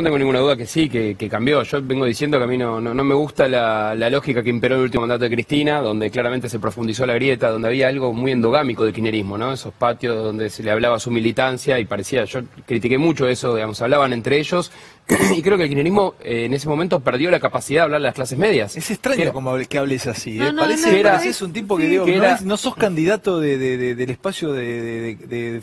No tengo ninguna duda que sí, que, que cambió. Yo vengo diciendo que a mí no, no, no me gusta la, la lógica que imperó en el último mandato de Cristina, donde claramente se profundizó la grieta, donde había algo muy endogámico del kirchnerismo, ¿no? Esos patios donde se le hablaba a su militancia y parecía, yo critiqué mucho eso, digamos, hablaban entre ellos y creo que el kirchnerismo eh, en ese momento perdió la capacidad de hablar a las clases medias. Es extraño Era- como hable- que hables así. No, ¿eh? no, parece, no, era- un tipo que, sí, digo, que no, era- es- no sos candidato de, de- de- del espacio de, de- de- de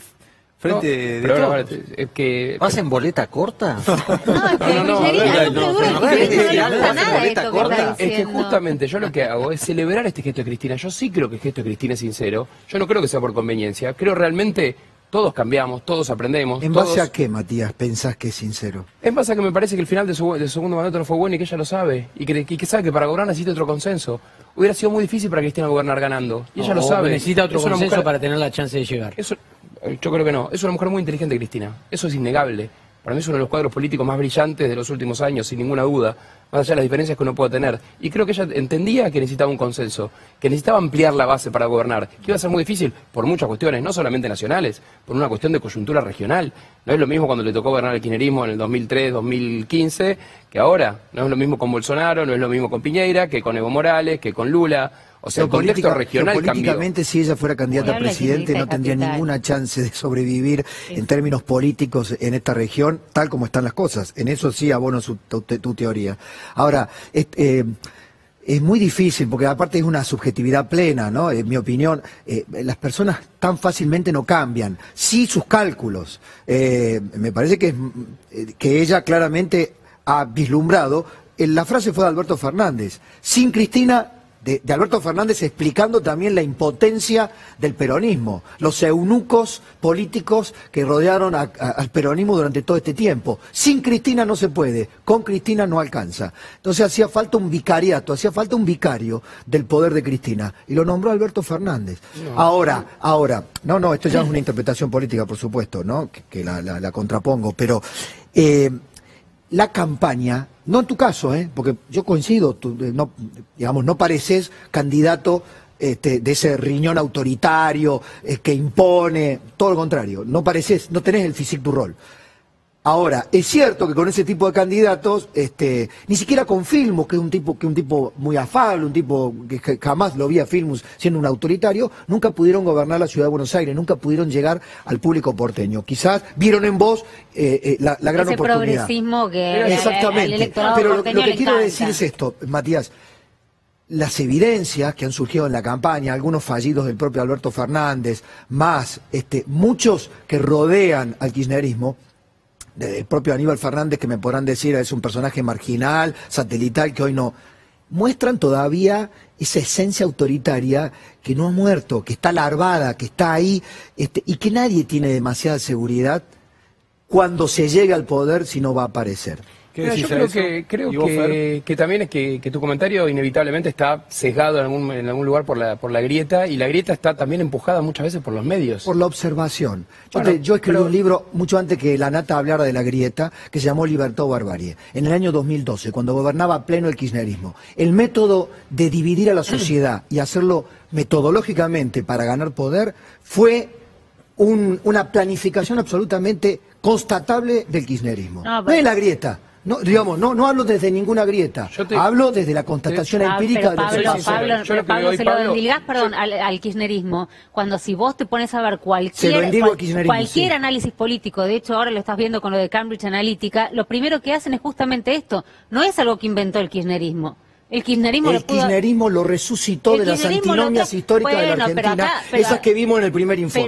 frente No, de todos. es que ¿Vas en boleta corta? No, es que No, que corta. Es que justamente yo lo que hago es celebrar este gesto de Cristina. Yo sí creo que el gesto de Cristina es sincero. Yo no creo que sea por conveniencia. Creo realmente todos cambiamos, todos aprendemos. ¿En todos- base a qué, Matías, pensás que es sincero? En base a que me parece que el final de su, de su segundo mandato no fue bueno y que ella lo sabe. Y que, y que sabe que para gobernar necesita otro consenso. Hubiera sido muy difícil para Cristina gobernar ganando. Y ella lo sabe. Necesita otro Es consenso mujer- para tener la chance de llegar. Eso, yo creo que no. Es una mujer muy inteligente, Cristina. Eso es innegable. Para mí es uno de los cuadros políticos más brillantes de los últimos años, sin ninguna duda. Más allá de las diferencias que uno pueda tener. Y creo que ella entendía que necesitaba un consenso, que necesitaba ampliar la base para gobernar, que iba a ser muy difícil por muchas cuestiones, no solamente nacionales, por una cuestión de coyuntura regional. No es lo mismo cuando le tocó gobernar el kirchnerismo en el 2003, 2015, que ahora. No es lo mismo con Bolsonaro, no es lo mismo con Piñeira, que con Evo Morales, que con Lula. O sea, el contexto regional cambió. geopolíticamente, si ella fuera candidata a presidente, no tendría capital. ninguna chance de sobrevivir en términos políticos en esta región, tal como están las cosas. En eso sí abono su- tu, tu teoría. Ahora, es, eh, es muy difícil, porque aparte es una subjetividad plena, ¿no? En mi opinión, eh, las personas tan fácilmente no cambian. Sí sus cálculos. Eh, me parece que, es, que ella claramente ha vislumbrado. La frase fue de Alberto Fernández. Sin Cristina de, de Alberto Fernández explicando también la impotencia del peronismo, los eunucos políticos que rodearon a- a- al peronismo durante todo este tiempo. Sin Cristina no se puede, con Cristina no alcanza. Entonces hacía falta un vicariato, hacía falta un vicario del poder de Cristina y lo nombró Alberto Fernández. Ahora, ahora, no, no, esto ya es una interpretación política, por supuesto, ¿no? Que, que la, la- la contrapongo, pero eh, la campaña, no en tu caso, ¿eh? porque yo coincido, tú, eh, no, digamos, no pareces candidato este, de ese riñón autoritario eh, que impone, todo lo contrario, no pareces, no tenés el physique du rol. Ahora, es cierto que con ese tipo de candidatos, este, ni siquiera con Filmus, que es un tipo, que un tipo muy afable, un tipo que jamás lo vi a Filmus siendo un autoritario, nunca pudieron gobernar la ciudad de Buenos Aires, nunca pudieron llegar al público porteño. Quizás vieron en vos eh, eh, la, la gran Ese oportunidad. progresismo que Exactamente. electorado Pero lo, que quiero encanta. decir es esto, Matías. Las evidencias que han surgido en la campaña, algunos fallidos del propio Alberto Fernández, más este, muchos que rodean al kirchnerismo, del propio Aníbal Fernández, que me podrán decir es un personaje marginal, satelital, que hoy no, muestran todavía esa esencia autoritaria que no ha muerto, que está larvada, que está ahí, este, y que nadie tiene demasiada seguridad cuando se llegue al poder si no va a aparecer. ¿Qué Mira, decís yo creo eso? que, creo que, que también es que, que tu comentario inevitablemente está sesgado en algún, en algún lugar por la, por la grieta y la grieta está también empujada muchas veces por los medios. Por la observación. Yo, Bueno, te- yo escribí pero- un libro mucho antes que la nata hablara de la grieta, que se llamó Libertad o Barbarie, en el año 2012, cuando gobernaba pleno el kirchnerismo. El método de dividir a la sociedad y hacerlo metodológicamente para ganar poder fue un- una planificación absolutamente constatable del kirchnerismo. No, No, es la grieta. No, digamos, no, no hablo desde ninguna grieta. Te- Hablo desde la constatación Ah, empírica pero de lo que Pablo. Pablo, pero Pablo se lo Pablo, endilgás, perdón, yo- al, al kirchnerismo. Cuando si vos te pones a ver Se lo cualquier, cual- cualquier sí. análisis político, de hecho ahora lo estás viendo con lo de Cambridge Analytica, lo primero que hacen es justamente esto. No es algo que inventó el kirchnerismo. El kirchnerismo El lo pudo- kirchnerismo lo resucitó El de las lo antinomias históricas de la pero Argentina, acá- pero- esas que vimos en el primer informe.